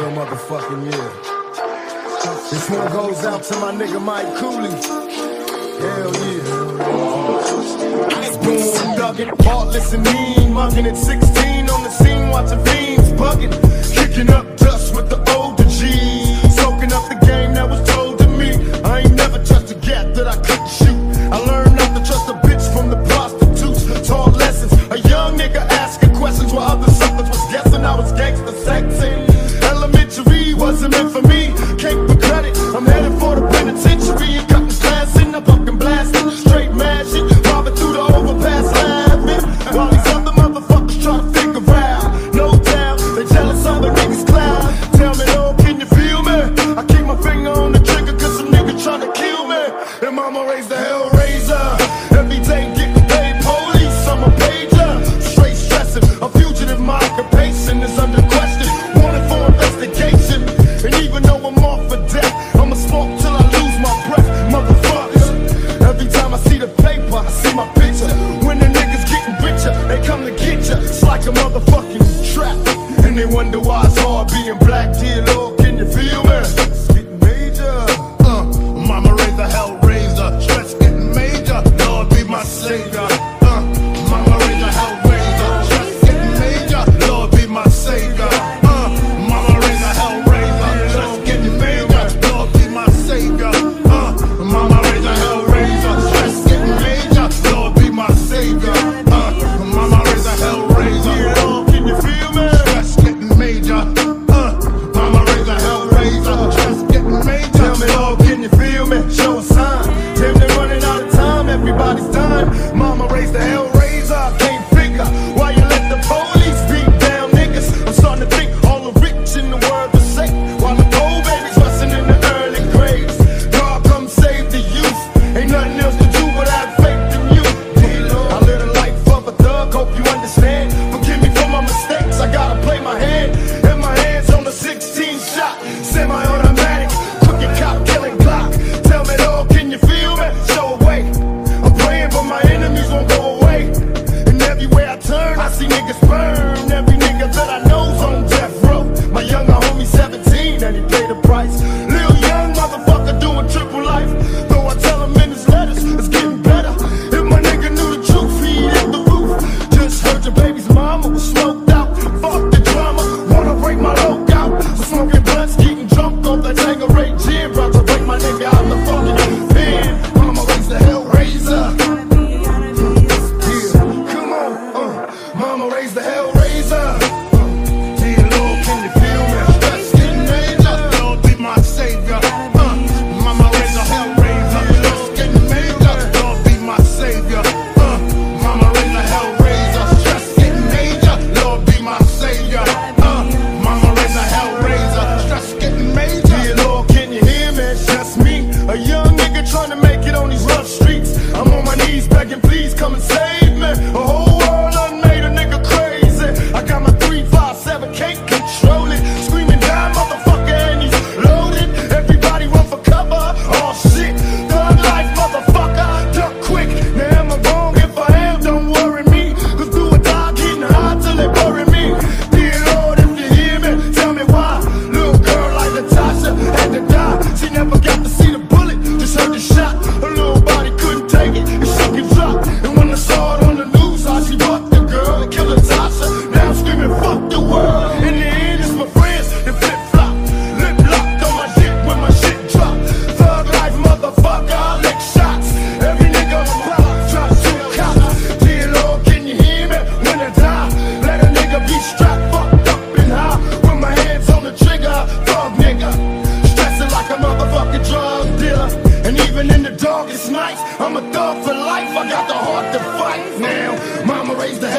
real motherfucking yeah. This one goes out to my nigga Mike Cooley. Hell yeah. Spoon dugging, heartless and mean, mugging at 16 on the scene, watching fiends bugging, kicking up a motherfucking trap. And they wonder why it's hard being black, dear Lord. Semi-automatic, crooked cop, killing. Tell me can you feel me? Show. I'm praying, but my enemies won't go away. And everywhere I turn, I see niggas burn. Mama raised the